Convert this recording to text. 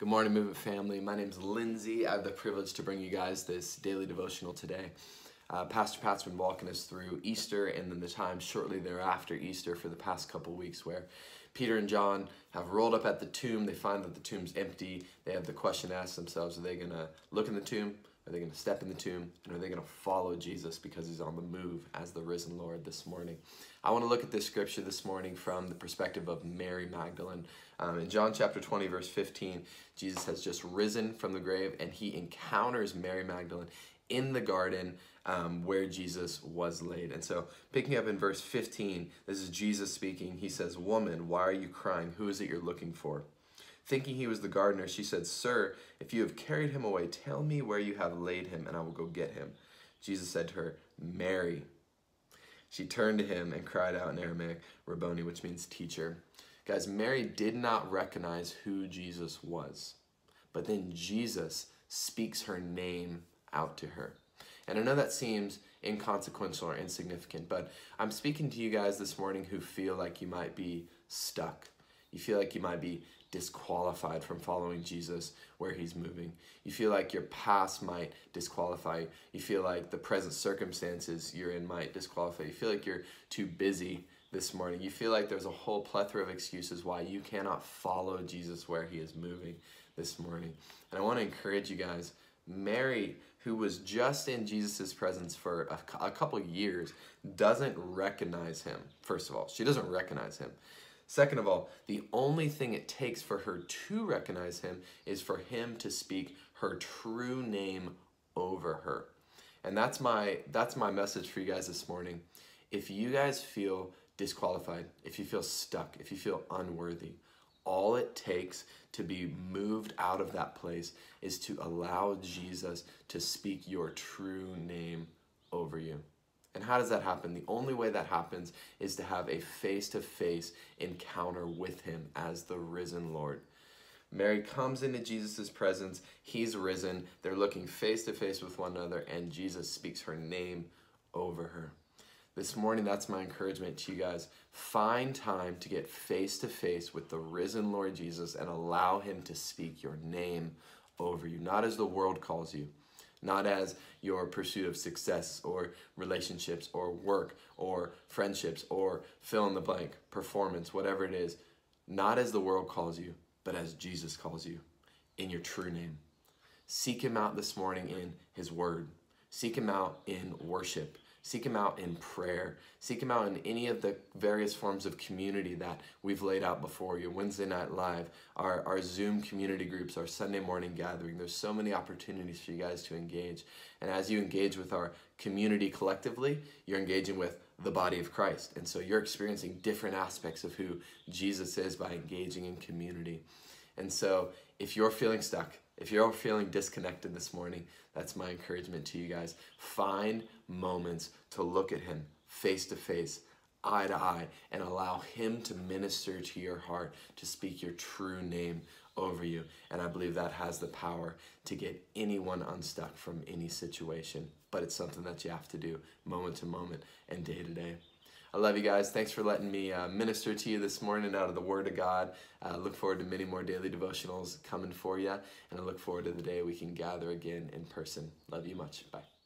Good morning, Movement family. My name is Lindsey. I have the privilege to bring you guys this daily devotional today. Uh, Pastor Pat's been walking us through Easter and then the time shortly thereafter Easter for the past couple weeks where Peter and John have rolled up at the tomb. They find that the tomb's empty. They have the question asked themselves are they going to look in the tomb? Are they going to step in the tomb? And are they going to follow Jesus because he's on the move as the risen Lord this morning? I want to look at this scripture this morning from the perspective of Mary Magdalene. Um, in John chapter 20, verse 15, Jesus has just risen from the grave and he encounters Mary Magdalene in the garden um, where Jesus was laid. And so, picking up in verse 15, this is Jesus speaking. He says, Woman, why are you crying? Who is it you're looking for? Thinking he was the gardener, she said, Sir, if you have carried him away, tell me where you have laid him, and I will go get him. Jesus said to her, Mary. She turned to him and cried out in Aramaic, Rabboni, which means teacher. Guys, Mary did not recognize who Jesus was, but then Jesus speaks her name out to her. And I know that seems inconsequential or insignificant, but I'm speaking to you guys this morning who feel like you might be stuck. You feel like you might be disqualified from following Jesus where he's moving. You feel like your past might disqualify you. Feel like the present circumstances you're in might disqualify you. You feel like you're too busy this morning. You feel like there's a whole plethora of excuses why you cannot follow Jesus where he is moving this morning. And I want to encourage you guys, Mary, who was just in Jesus' presence for a, a couple years, doesn't recognize him, first of all. She doesn't recognize him. Second of all, the only thing it takes for her to recognize him is for him to speak her true name over her. And that's my that's my message for you guys this morning. If you guys feel disqualified, if you feel stuck, if you feel unworthy, all it takes to be moved out of that place is to allow Jesus to speak your true name over you. And how does that happen? The only way that happens is to have a face to face encounter with Him as the risen Lord. Mary comes into Jesus' presence. He's risen. They're looking face to face with one another, and Jesus speaks her name over her. This morning, that's my encouragement to you guys. Find time to get face to face with the risen Lord Jesus and allow Him to speak your name over you, not as the world calls you, not as your pursuit of success or relationships or work or friendships or fill in the blank, performance, whatever it is, not as the world calls you, but as Jesus calls you in your true name. Seek Him out this morning in His Word, seek Him out in worship. Seek Him out in prayer. Seek Him out in any of the various forms of community that we've laid out before you. Wednesday Night Live, our, our Zoom community groups, our Sunday morning gathering. There's so many opportunities for you guys to engage. And as you engage with our community collectively, you're engaging with the body of Christ. And so you're experiencing different aspects of who Jesus is by engaging in community. And so if you're feeling stuck, if you're feeling disconnected this morning, that's my encouragement to you guys. Find moments to look at Him face to face, eye to eye, and allow Him to minister to your heart, to speak your true name over you. And I believe that has the power to get anyone unstuck from any situation. But it's something that you have to do moment to moment and day to day. I love you guys. Thanks for letting me uh, minister to you this morning out of the Word of God. Uh, look forward to many more daily devotionals coming for you, and I look forward to the day we can gather again in person. Love you much. Bye.